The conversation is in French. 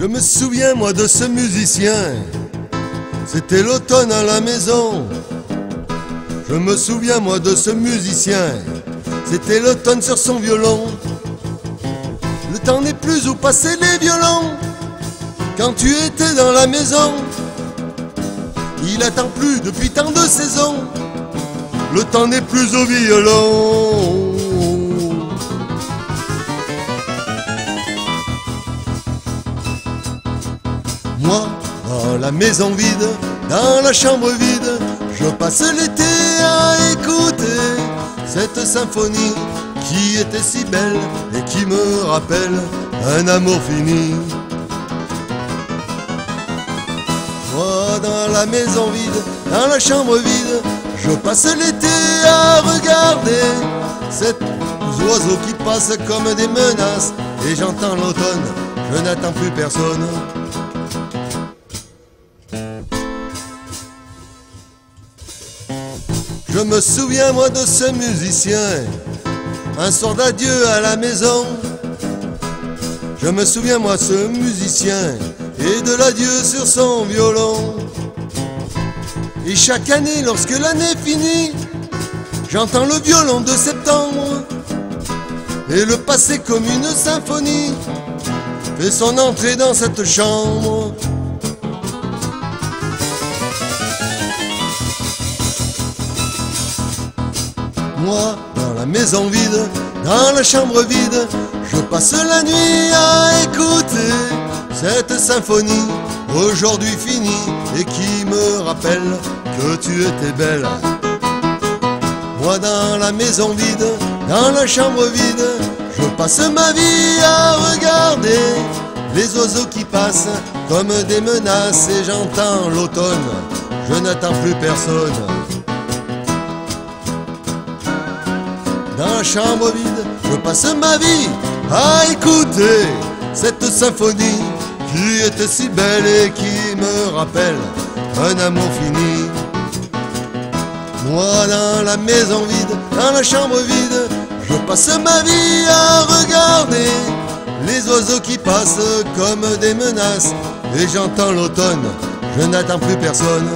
Je me souviens moi de ce musicien, c'était l'automne à la maison. Je me souviens moi de ce musicien, c'était l'automne sur son violon. Le temps n'est plus où passer les violons, quand tu étais dans la maison. Il attend plus depuis tant de saisons, le temps n'est plus au violon. Dans la maison vide, dans la chambre vide, je passe l'été à écouter cette symphonie qui était si belle et qui me rappelle un amour fini. Moi, dans la maison vide, dans la chambre vide, je passe l'été à regarder ces oiseaux qui passent comme des menaces et j'entends l'automne, je n'attends plus personne. Je me souviens moi de ce musicien, un soir d'adieu à la maison. Je me souviens moi de ce musicien et de l'adieu sur son violon. Et chaque année, lorsque l'année finit, j'entends le violon de septembre et le passé comme une symphonie fait son entrée dans cette chambre. Moi, dans la maison vide, dans la chambre vide, je passe la nuit à écouter cette symphonie, aujourd'hui finie, et qui me rappelle que tu étais belle. Moi, dans la maison vide, dans la chambre vide, je passe ma vie à regarder les oiseaux qui passent comme des menaces, et j'entends l'automne, je n'attends plus personne. Dans la chambre vide, je passe ma vie à écouter cette symphonie qui était si belle et qui me rappelle un amour fini. Moi dans la maison vide, dans la chambre vide, je passe ma vie à regarder les oiseaux qui passent comme des menaces et j'entends l'automne, je n'attends plus personne.